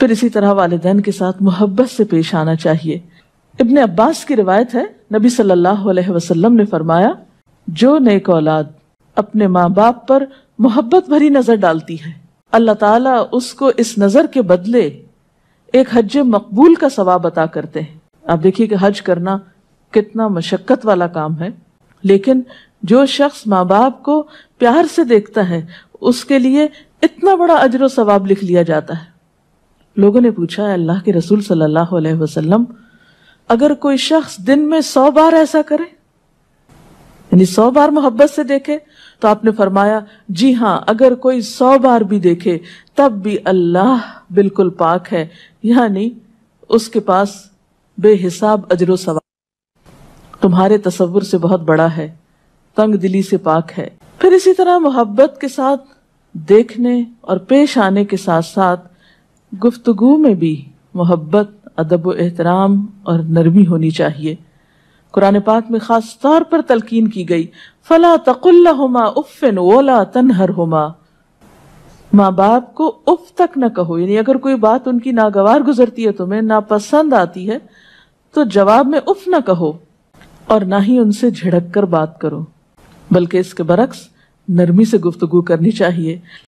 پھر اسی طرح والدین کے ساتھ محبت سے پیش آنا چاہیے۔ ابن عباس کی روایت ہے، نبی صلی اللہ علیہ وسلم نے فرمایا، جو نیک اولاد اپنے ماں باپ پر محبت بھری نظر ڈالتی ہے، اللہ تعالیٰ اس کو اس نظر کے بدلے ایک حج مقبول کا ثواب عطا کرتے ہیں۔ آپ دیکھیے کہ حج کرنا کتنا مشقت والا کام ہے، لیکن جو شخص ماں باپ کو پیار سے دیکھتا ہے، اس کے لیے اتنا بڑا اجر و ثواب لکھ لیا جاتا ہے۔ لوگوں نے پوچھا اللہ کے رسول صلی اللہ علیہ وسلم، اگر کوئی شخص دن میں سو بار ایسا کرے یعنی سو بار محبت سے دیکھے، تو آپ نے فرمایا جی ہاں اگر کوئی سو بار بھی دیکھے، تب بھی اللہ بالکل پاک ہے۔ یعنی اس کے پاس بے حساب اجر و ثواب۔ تمہارے تصور سے بہت بڑا ہے، تنگ دلی سے پاک ہے۔ پھر اسی طرح محبت کے ساتھ دیکھنے اور پیش آنے کے ساتھ ساتھ گفتگو میں بھی محبت، ادب و احترام اور نرمی ہونی چاہیے۔ قرآن پاک میں خاص طور پر تلقین کی گئی، فلا تقل ہوما افن اولا تنہر ہوما ماں باپ کو اف تک نہ کہو یعنی اگر کوئی بات ان کی ناگوار گزرتی ہے تمہیں ناپسند آتی ہے، تو جواب میں اف نہ کہو اور نہ ہی ان سے جھڑک کر بات کرو، بلکہ اس کے برعکس نرمی سے گفتگو کرنی چاہیے۔